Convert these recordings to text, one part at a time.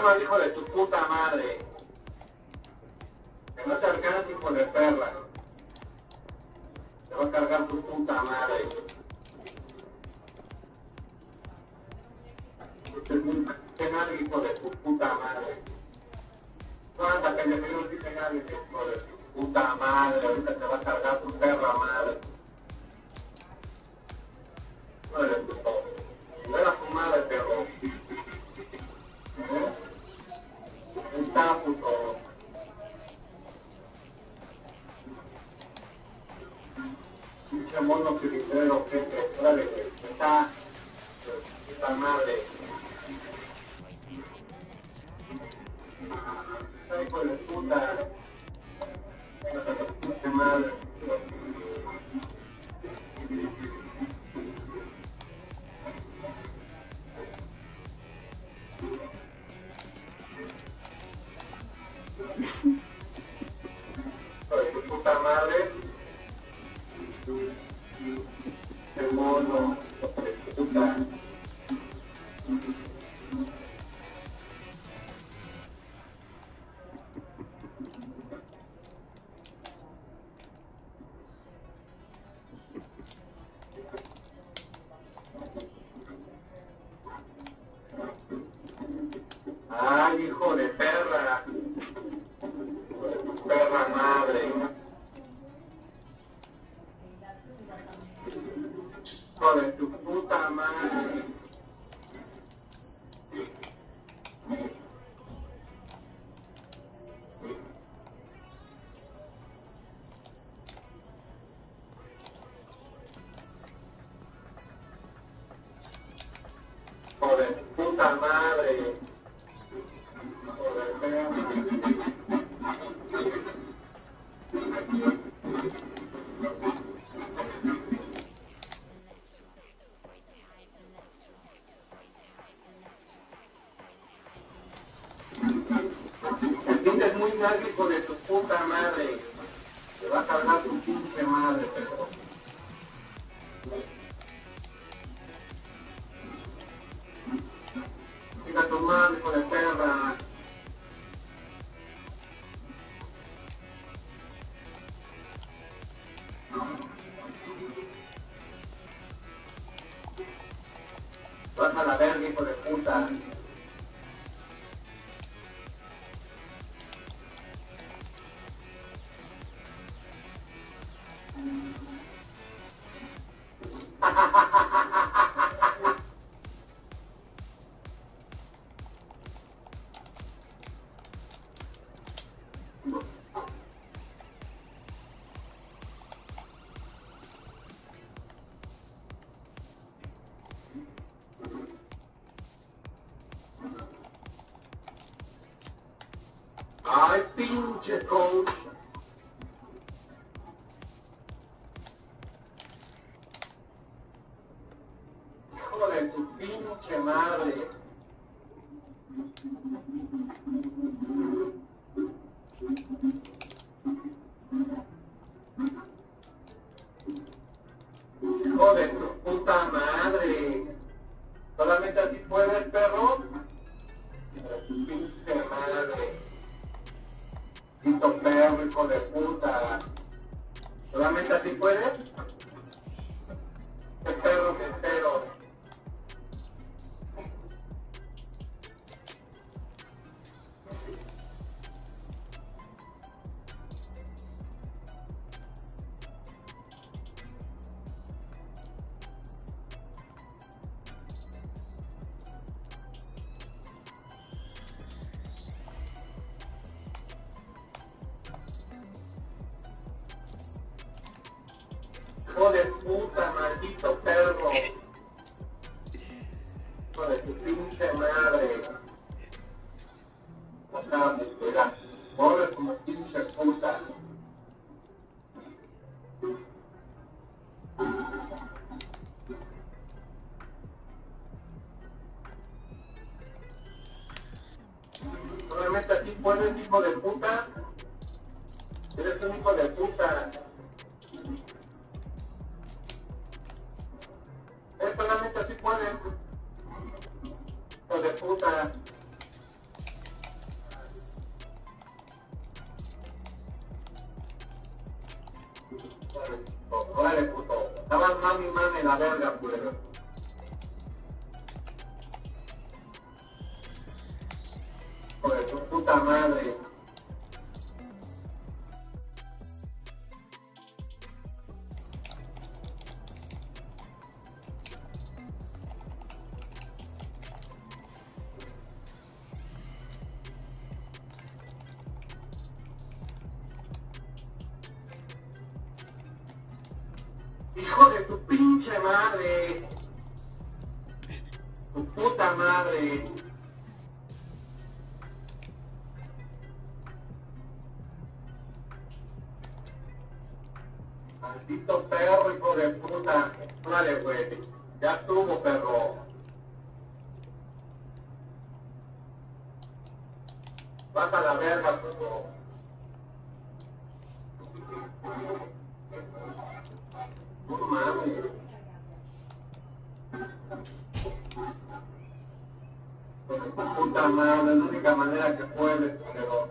Toma, hijo de tu puta madre. Que no te alcances, hijo de perra. Te va a cargar tu puta madre. Este es un penal, hijo de tu puta madre. ¿Cuántas pendejadas dice nadie, hijo de tu puta madre? Ahorita te va a cargar tu perra madre. No madre. Puta. Hijo de puta madre. Perra madre. Hijo de tu puta madre. Hijo de tu puta madre. Hijo de perra. El fin es muy mal, hijo de tu puta madre. Te va a cargar tu pinche madre, pero. Ay, pinche coach. Hijo de tu pinche madre. Hijo de tu puta madre. De puta. ¿Solamente así puedes? Puta, maldito perro. Hijo de tu pinche madre. O sea, mira, pobre como pinche puta. Solamente así puedes, hijo de puta. Eres un hijo de puta. pueden. Hijo de puta. Vale, puto. Estaban mami mami la verga, culero. Pues tu puta madre. Hijo de tu pinche madre. Tu puta madre. Maldito perro, hijo de puta. Vale, güey. Ya estuvo, perro. Vas a la verga, puto. Puta madre, la única manera que puedes, pero...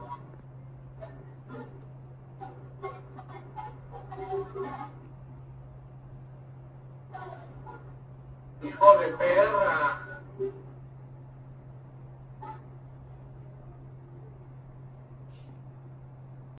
Hijo de perra.